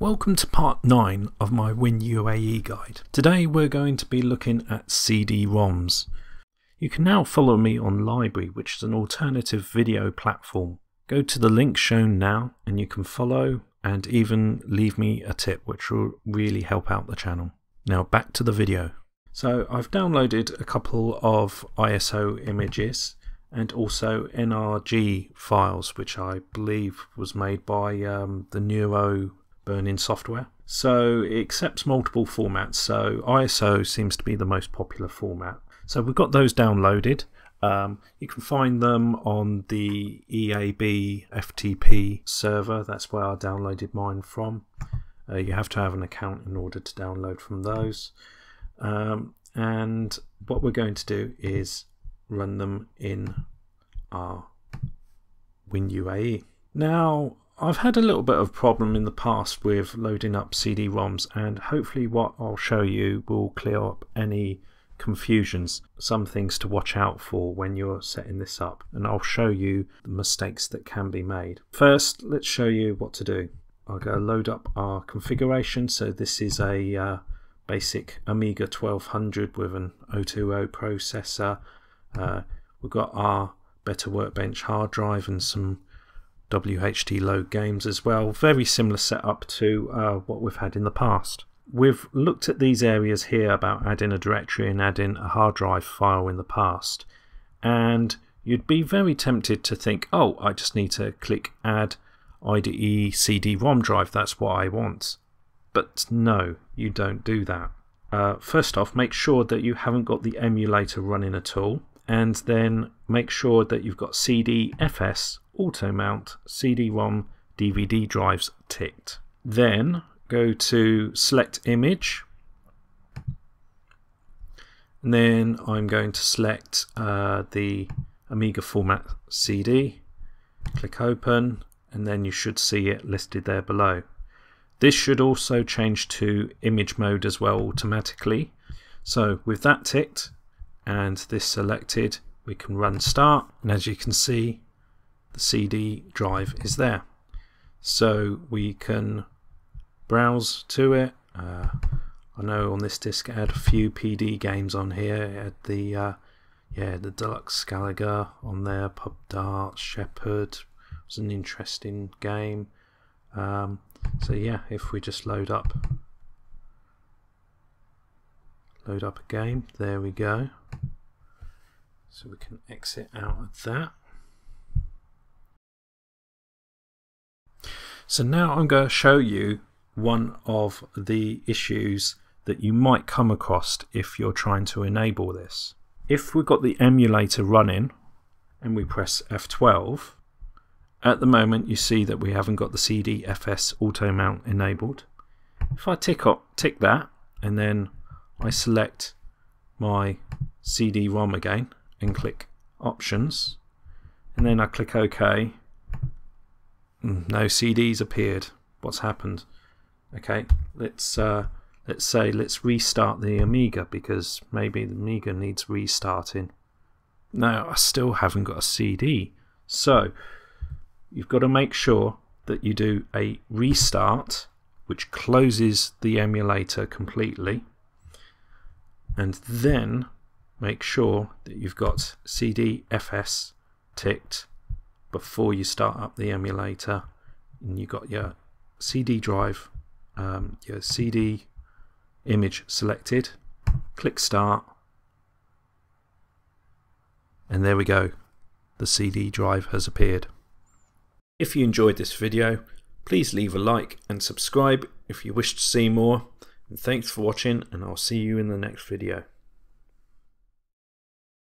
Welcome to part 9 of my WinUAE guide. Today we're going to be looking at CD-ROMs. You can now follow me on LBRY, which is an alternative video platform. Go to the link shown now and you can follow and even leave me a tip which will really help out the channel. Now back to the video. So I've downloaded a couple of ISO images and also NRG files which I believe was made by um, the Nero burn-in software. So it accepts multiple formats. So ISO seems to be the most popular format. So we've got those downloaded. Um, you can find them on the EAB FTP server. That's where I downloaded mine from. Uh, you have to have an account in order to download from those. Um, and what we're going to do is run them in our WinUAE. Now, I've had a little bit of problem in the past with loading up CD-ROMs and hopefully what I'll show you will clear up any confusions, some things to watch out for when you're setting this up and I'll show you the mistakes that can be made. First let's show you what to do. I'll go load up our configuration so this is a uh, basic Amiga 1200 with an 020 processor. Uh, we've got our Better Workbench hard drive and some WHDLoad games as well. Very similar setup to uh, what we've had in the past. We've looked at these areas here about adding a directory and adding a hard drive file in the past. And you'd be very tempted to think, oh, I just need to click add IDE CD-ROM drive, that's what I want. But no, you don't do that. Uh, first off, make sure that you haven't got the emulator running at all, and then make sure that you've got CDFS auto mount CD-ROM DVD drives ticked. Then go to select image. And then I'm going to select uh, the Amiga format CD click open and then you should see it listed there below. This should also change to image mode as well automatically. So with that ticked and this selected we can run start. And as you can see the CD drive is there. So we can browse to it. Uh, I know on this disk I had a few PD games on here. It had the uh, yeah the Deluxe Galaga on there, Pub Darts, Shepherd It was an interesting game. Um, so yeah, if we just load up load up a game, there we go. So we can exit out of that. So now I'm going to show you one of the issues that you might come across if you're trying to enable this. If we've got the emulator running and we press F12, at the moment you see that we haven't got the CDFS auto mount enabled. If I tick, up, tick that and then I select my CD-ROM again and click options and then I click OK no CDs appeared. What's happened? Okay, let's uh, let's say let's restart the Amiga because maybe the Amiga needs restarting. No, I still haven't got a CD. So you've got to make sure that you do a restart which closes the emulator completely and then make sure that you've got CDFS ticked before you start up the emulator and you got your CD drive um, your CD image selected click start and there we go. The CD drive has appeared. If you enjoyed this video please leave a like and subscribe if you wish to see more. And thanks for watching and I'll see you in the next video